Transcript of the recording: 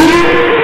consider